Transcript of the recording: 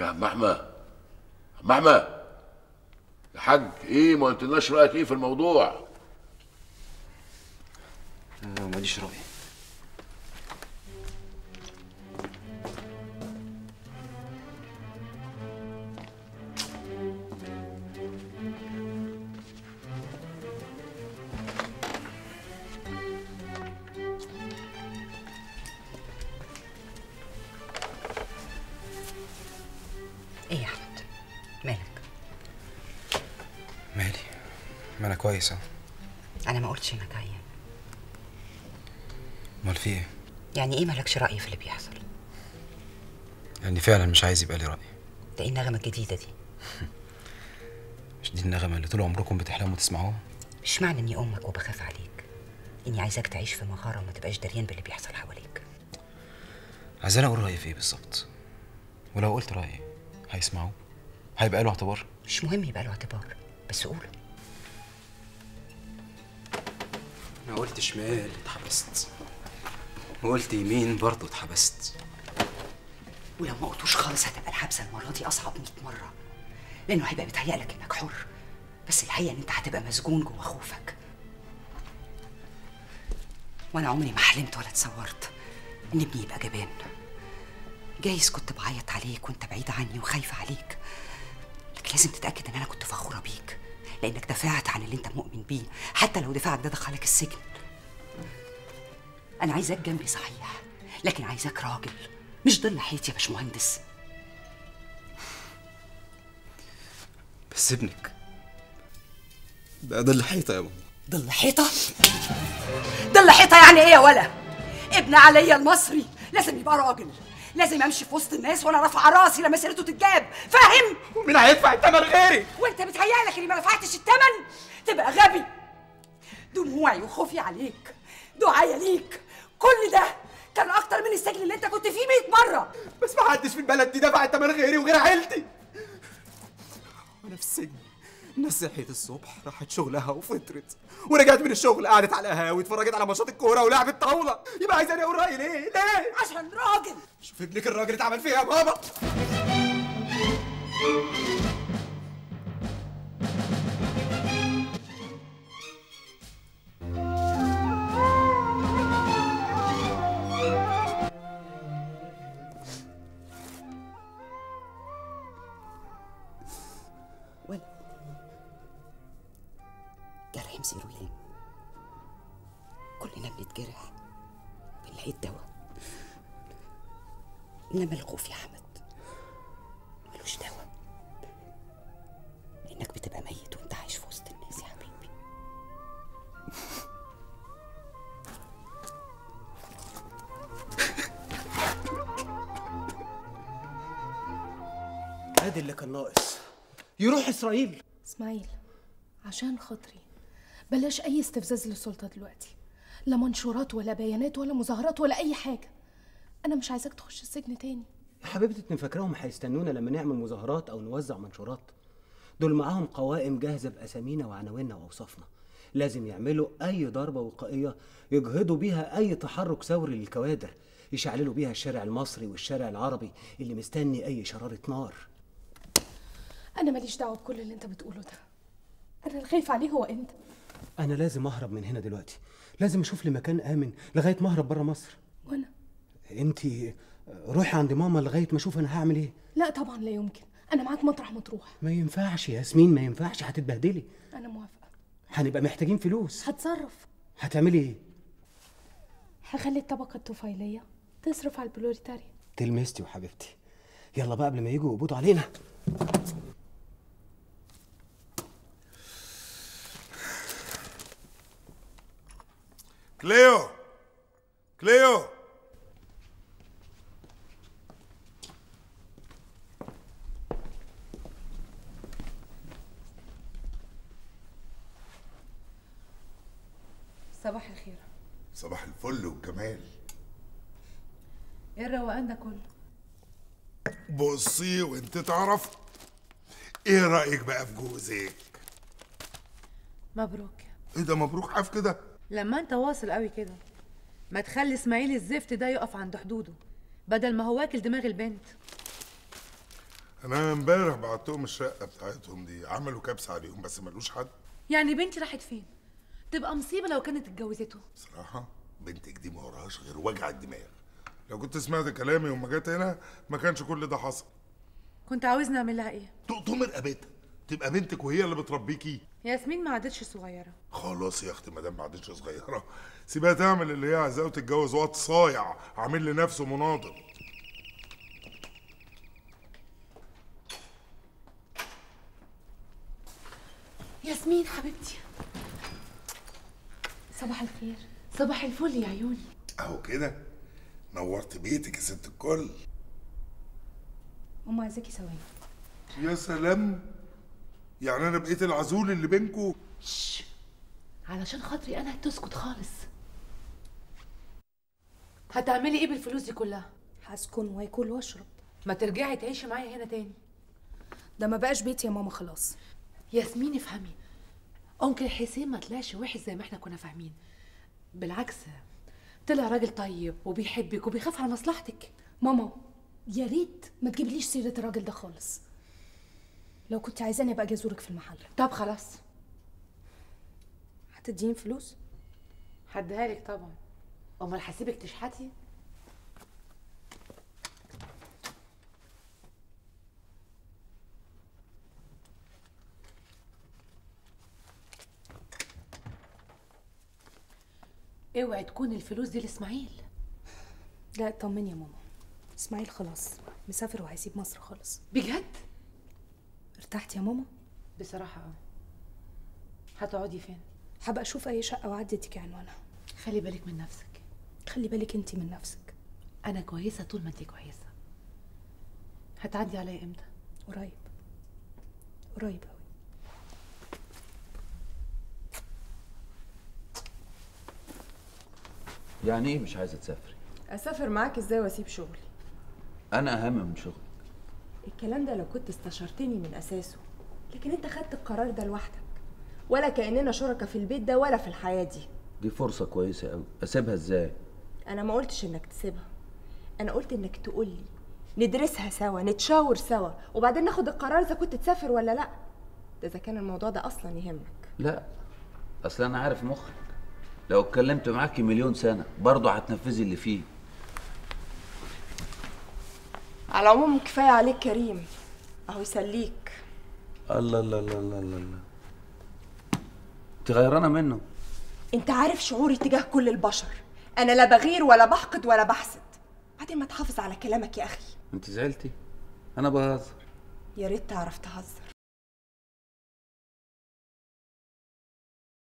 يا عم احمد عم احمد يا حاج إيه ما قلتلناش رأيك إيه في الموضوع؟ آه، ماليش رأي. إيه يا احمد؟ مالك؟ مالي؟ ما أنا كويس اهو. أنا ما قلتش انك عيان. امال في إيه؟ يعني إيه مالكش رأي في اللي بيحصل؟ يعني فعلا مش عايز يبقى لي رأي. ده إيه النغمة الجديدة دي؟ مش دي النغمة اللي طول عمركم بتحلموا تسمعوها؟ مش معنى اني أمك وبخاف عليك. اني عايزاك تعيش في مغارة وما تبقاش دريان باللي بيحصل حواليك. عايزين أقول رأيي في إيه بالظبط؟ ولو قلت رأيي. هيسمعوه. هيبقى له اعتبار. مش مهم يبقى له اعتبار بس قوله أنا قلت شمال اتحبست. وقلت يمين برضه اتحبست. ولو ما قلتوش خالص هتبقى الحبسة المرة دي أصعب 100 مرة. لأنه هيبقى بيتهيألك إنك حر. بس الحقيقة إن أنت هتبقى مسجون جوه خوفك. وأنا عمري ما حلمت ولا اتصورت إن ابني يبقى جبان. جايز كنت بعيط عليك وانت بعيد عني وخايفة عليك. لكن لازم تتأكد إن أنا كنت فخورة بيك لأنك دافعت عن اللي أنت مؤمن بيه حتى لو دفاعك ده دخلك السجن. أنا عايزاك جنبي صحيح لكن عايزاك راجل مش ضل حيط يا باشمهندس. بس ابنك بقى ضل حيطة يا ماما. ضل حيطة؟ ضل حيطة يعني إيه يا ولا؟ ابن عليا المصري لازم يبقى راجل. لازم امشي في وسط الناس وأنا رافعه راسي لما سيرته تتجاب. فاهم؟ ومين هيدفع الثمن غيري؟ وانت بتهيألك إني ما دفعتش الثمن تبقى غبي. دموعي وخوفي عليك. دعايا ليك. كل ده كان أكتر من السجن اللي أنت كنت فيه 100 مرة. بس ما حدش في البلد دي دفع الثمن غيري وغير عيلتي. وأنا في السجن. الناس صحيت الصبح راحت شغلها وفطرت ورجعت من الشغل قعدت على القهاوي اتفرجت على ماتشات الكورة ولعبت طاولة يبقى عايزاني أقول رأيي ليه؟ ليه؟ عشان راجل شوف ابنك الراجل اتعمل فيها يا ماما مصيره يلم كلنا بنتجرح بنلاقي الدواء انما الخوف يا أحمد. ملوش دواء. لأنك بتبقى ميت وأنت عايش في وسط الناس يا حبيبي. أدي اللي كان ناقص. يروح إسرائيل. إسماعيل عشان خاطري. بلاش أي استفزاز للسلطة دلوقتي. لا منشورات ولا بيانات ولا مظاهرات ولا أي حاجة. أنا مش عايزاك تخش السجن تاني. يا حبيبتي انت فاكراهم هيستنونا لما نعمل مظاهرات أو نوزع منشورات. دول معاهم قوائم جاهزة بأسامينا وعناويننا وأوصافنا. لازم يعملوا أي ضربة وقائية يجهضوا بيها أي تحرك ثوري للكوادر يشعللوا بيها الشارع المصري والشارع العربي اللي مستني أي شرارة نار. أنا ماليش دعوة بكل اللي أنت بتقوله ده. أنا الخايف عليه هو انت أنا لازم أهرب من هنا دلوقتي. لازم أشوف لي مكان آمن لغاية ما أهرب بره مصر. وأنا؟ انت روحي عند ماما لغاية ما أشوف أنا هعمل إيه. لا طبعا لا يمكن. أنا معاك مطرح ما تروح ما ينفعش يا ياسمين ما ينفعش. هتتبهدلي. أنا موافقة. هنبقى محتاجين فلوس. هتصرف. هتعملي إيه؟ هخلي الطبقة الطفيلية تصرف على البروليتاريا. تلميذتي وحبيبتي يلا بقى قبل ما يجوا يقبضوا علينا. كليو كليو صباح الخير. صباح الفل والجمال إيه الروقان ده كله؟ بصي وانت تعرف إيه رأيك بقى في جوزك؟ مبروك. إيه ده مبروك؟ عارف كده لما انت واصل قوي كده ما تخلي اسماعيل الزفت ده يقف عند حدوده بدل ما هو واكل دماغ البنت. أنا امبارح بعتهم الشقة بتاعتهم دي عملوا كبسه عليهم بس ملوش حد. يعني بنتي راحت فين؟ تبقى مصيبة لو كانت اتجوزته. بصراحة بنتك دي ما وراهاش غير وجع الدماغ. لو كنت سمعت كلامي وما جت هنا ما كانش كل ده حصل. كنت عاوزني اعمل لها إيه؟ تقطم رقبتها. تبقى بنتك وهي اللي بتربيكي. ياسمين ما عادتش صغيرة. خلاص يا أختي ما دام ما عادتش صغيرة سيبها تعمل اللي هي عايزاه وتتجوز وقت صايع عامل لنفسه مناضل. ياسمين حبيبتي صباح الخير. صباح الفل يا عيوني. أهو كده نورت بيتك يا ست الكل. ماما عايزاكي ثواني. يا سلام. يعني أنا بقيت العزول اللي بينكو؟ علشان خاطري أنا تسكت خالص. هتعملي إيه بالفلوس دي كلها؟ هسكن واكل واشرب. ما ترجعي تعيشي معايا هنا تاني. ده ما بقاش بيتي يا ماما خلاص. ياسمين افهمي. أنكل حسين ما طلعش وحش زي ما إحنا كنا فاهمين. بالعكس طلع راجل طيب وبيحبك وبيخاف على مصلحتك. ماما يا ريت ما تجيبليش سيرة الراجل ده خالص. لو كنت عايزاني أبقى أجي ازورك في المحل. طب خلاص. هتديني فلوس؟ هديها لك طبعا. أمال هسيبك تشحتي؟ اوعي تكون الفلوس دي لإسماعيل. لا اطمني يا ماما. إسماعيل خلاص مسافر وهيسيب مصر خالص. بجد؟ ارتحت يا ماما؟ بصراحة آه. هتقعدي فين؟ هبقى أشوف أي واعدي اديكي عنوانها. خلي بالك من نفسك. خلي بالك أنتي من نفسك. أنا كويسة طول ما انت كويسة. هتعدي عليا إمتى؟ قريب. قريب قوي يعني إيه مش عايزة تسافري؟ أسافر معاك إزاي وأسيب شغلي؟ أنا أهم من شغلي. الكلام ده لو كنت استشرتني من أساسه لكن أنت خدت القرار ده لوحدك. ولا كأننا شركاء في البيت ده ولا في الحياة دي. دي فرصة كويسة قوي أسيبها إزاي؟ أنا ما قلتش إنك تسيبها. أنا قلت إنك تقولي ندرسها سوا نتشاور سوا وبعدين ناخد القرار إذا كنت تسافر ولا لأ. ده إذا كان الموضوع ده أصلا يهمك. لأ. أصل أنا عارف مخك. لو اتكلمت معاكي مليون سنة برضه هتنفذي اللي فيه. على العموم كفاية عليك كريم. أهو يسليك. الله الله الله الله الله الله. انت غيرانة منه. انت عارف شعوري تجاه كل البشر. أنا لا بغير ولا بحقد ولا بحسد. بعدين ما تحافظ على كلامك يا أخي. انت زعلتي؟ أنا بهزر. يا ريت تعرف تهزر.